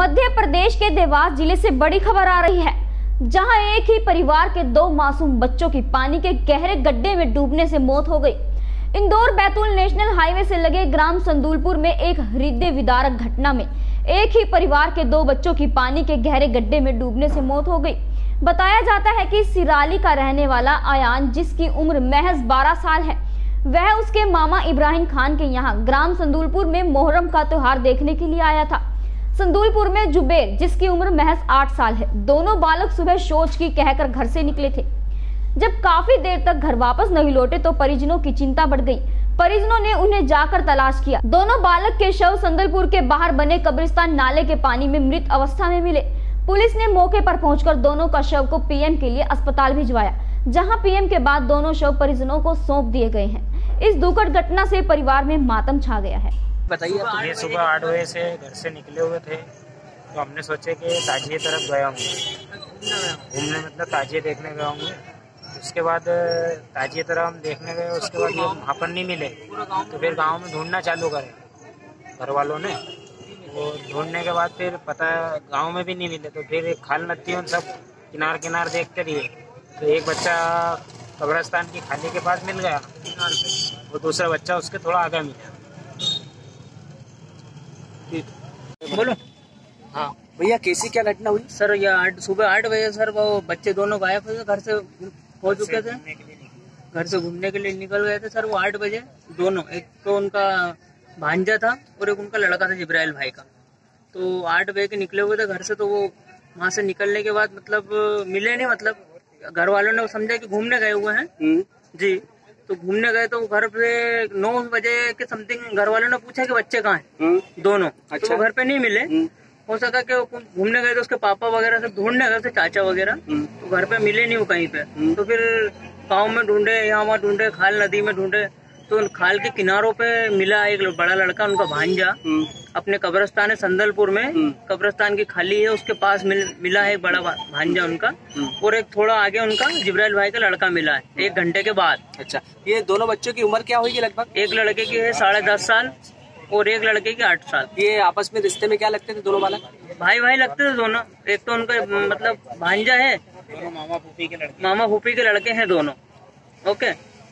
मध्य प्रदेश के देवास ज़िले से बड़ी खबर आ रही है, जहाँ एक ही परिवार के दो मासूम बच्चों की पानी के गहरे गड्ढे में डूबने से मौत हो गई। इंदौर बैतूल नेशनल हाईवे से लगे ग्राम संदूलपुर में एक हृदय विदारक घटना में एक ही परिवार के दो बच्चों की पानी के गहरे गड्ढे में डूबने से मौत हो गई। बताया जाता है कि सिराली का रहने वाला आयान, जिसकी उम्र महज 12 साल है, वह उसके मामा इब्राहिम खान के यहाँ ग्राम संदूलपुर में मोहर्रम का त्योहार देखने के लिए आया था। संदूलपुर में जुबेर, जिसकी उम्र महज आठ साल है। दोनों बालक सुबह शोच की कहकर घर से निकले थे। जब काफ़ी देर तक घर वापस नहीं लौटे तो परिजनों की चिंता बढ़ गई। परिजनों ने उन्हें जाकर तलाश किया। दोनों बालक के शव संदलपुर के बाहर बने कब्रिस्तान नाले के पानी में मृत अवस्था में मिले। पुलिस ने मौके पर पहुंचकर दोनों का शव को पीएम के लिए अस्पताल भिजवाया, जहाँ पीएम के बाद दोनों शव परिजनों को सौंप दिए गए हैं। इस दुखद घटना से परिवार में मातम छा गया है। बताइए ये सुबह आठ बजे से घर से निकले हुए थे तो हमने सोचे कि ताजिए तरफ़ गए होंगे। घूमने मतलब ताजिए देखने गए होंगे। उसके बाद ताजिए तरफ़ हम देखने गए उसके बाद ये वहाँ पर नहीं मिले। तो फिर गाँव में ढूंढना चालू करे घर वालों ने। वो ढूँढने के बाद फिर पता गाँव में भी नहीं मिले तो फिर एक खाल नदी उन सब किनार किनार देखते रहिए। तो एक बच्चा कब्रस्तान की खाली के पास मिल गया। वो दूसरा बच्चा उसके थोड़ा आगे मिला। बोलो। हाँ। भैया कैसी क्या घटना हुई? सर ये आठ सुबह आठ बजे सर वो बच्चे दोनों गायब हुए घर से हो चुके थे। घर से घूमने के लिए निकल गए थे सर वो आठ बजे दोनों। एक तो उनका भांजा था और एक उनका लड़का था जिब्राइल भाई का। तो आठ बजे के निकले हुए थे घर से तो वो वहाँ से निकलने के बाद मतलब मिले नहीं मतलब घर वालों ने समझा कि घूमने गए हुए हैं। हम्म, जी। तो घूमने गए तो घर पे नौ बजे के समथिंग घर वालों ने पूछा कि बच्चे कहाँ हैं? हम्म, दोनों। अच्छा। तो घर पे नहीं मिले। हम्म, हो सका कि वो घूमने गए तो उसके पापा वगैरह सब ढूँढने गए थे चाचा वगैरह। हम्म, तो घर पे मिले नहीं वो कहीं पे। तो फिर गाँव में ढूंढे यहाँ वहाँ ढूंढे खाल नदी में ढूंढे। तो उन खाल के किनारों पे मिला एक बड़ा लड़का उनका भांजा। हम्म, अपने कब्रस्तान है संदलपुर में हम्म। कब्रस्तान की खाली है उसके पास मिल, मिला है एक बड़ा भांजा उनका। हम्म। और एक थोड़ा आगे उनका जिब्राइल भाई का लड़का मिला है एक घंटे के बाद। अच्छा ये दोनों बच्चों की उम्र क्या होगी लगभग? एक लड़के की है साढ़े दस साल और एक लड़के की आठ साल। ये आपस में रिश्ते में क्या लगते थे दोनों बालक? भाई भाई लगते थे दोनों। एक तो उनका मतलब भांजा है। दोनों मामा फूफी के लड़के। मामा फूफी के लड़के हैं दोनों। Okay?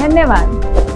धन्यवाद।